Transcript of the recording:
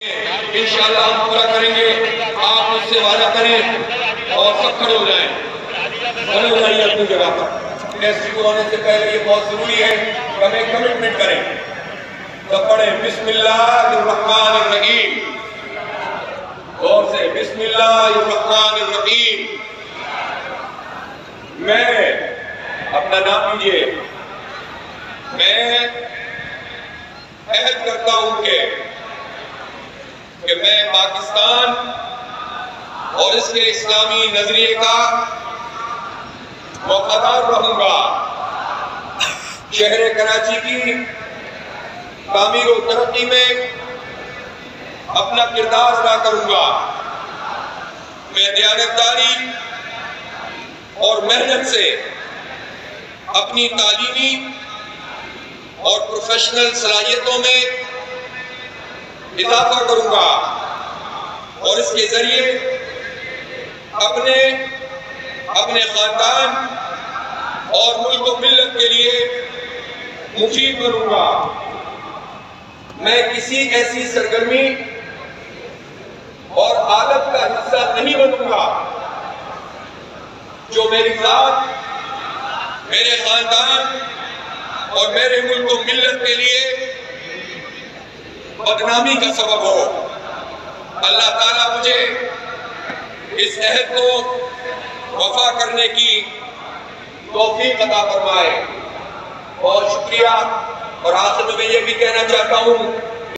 इंशाल्लाह हम पूरा करेंगे। आप मुझसे वादा करें और सब खड़े हो जाएँ। खड़े हो जाइए अपनी जगह पर। टेस्ट शुरू होने से पहले ये बहुत ज़रूरी है कि हम कमिटमेंट करें। तो पढ़े, बिस्मिल्लाहिर्रहमानिर्रहीम। गौर से, बिस्मिल्लाहिर्रहमानिर्रहीम। मैं अपना नाम लीजिए मैं अहद करता हूँ कि पाकिस्तान और इसके इस्लामी नज़रिए का वफादार रहूँगा शहर कराची की तामीर और तरक्की में अपना किरदार अदा करूँगा। मैं दयानतदारी और मेहनत से अपनी तालीमी और प्रोफेशनल सलाहियतों में इजाफा करूँगा। और इसके ज़रिए अपने अपने खानदान और मुल्क व मिल्लत के लिए मुफीद बनूँगा। मैं किसी ऐसी सरगर्मी और आदत का हिस्सा नहीं बनूँगा जो मेरी जात, मेरे खानदान और मेरे मुल्क व मिल्लत के लिए बदनामी का सबब हो। अल्लाह ताला मुझे इस अहद को वफा करने की तौफीक अता फरमाए। बहुत शुक्रिया। और आज में मैं ये भी कहना चाहता हूँ